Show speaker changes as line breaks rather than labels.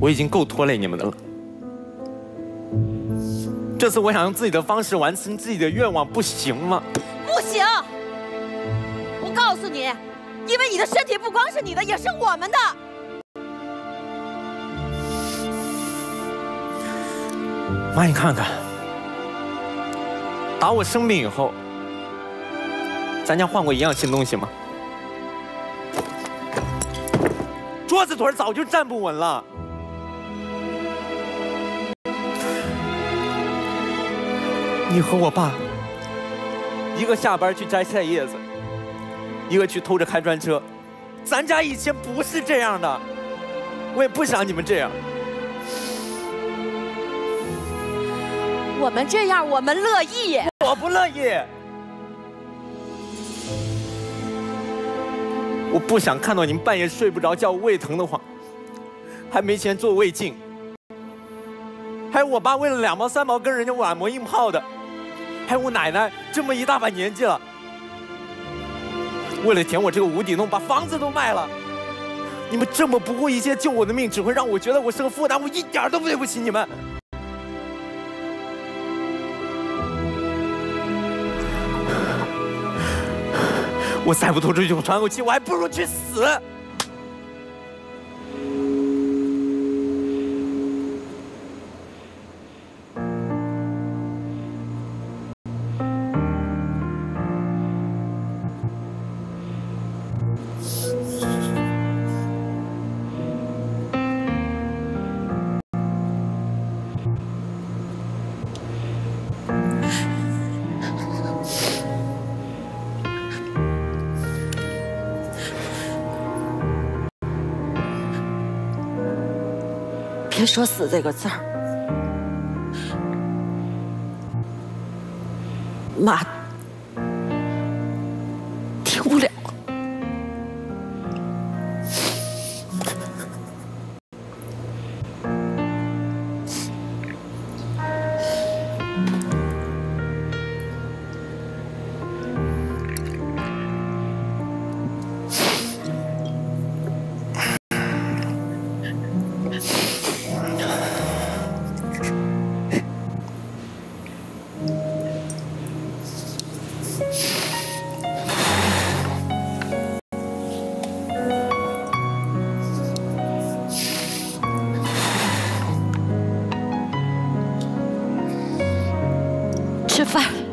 我已经够拖累你们的了。这次我想用自己的方式完成自己的愿望，不行吗？
不行！我告诉你，因为你的身体不光是你的，也是我们的。
妈，你看看，打我生病以后，咱家换过一样新东西吗？桌子腿早就站不稳了。你和我爸，一个下班去摘菜叶子，一个去偷着开专车。咱家以前不是这样的，我也不想你们这样。
我们这样，我们乐意。
我不乐意。我不想看到你们半夜睡不着觉、胃疼的慌，还没钱做胃镜，还有我爸为了两毛三毛跟人家软磨硬泡的，还有我奶奶这么一大把年纪了，为了填我这个无底洞，把房子都卖了。你们这么不顾一切救我的命，只会让我觉得我是个负担，我一点都对不起你们。我再不拖出去喘口气，我还不如去死。
别说“死”这个字儿，妈饭。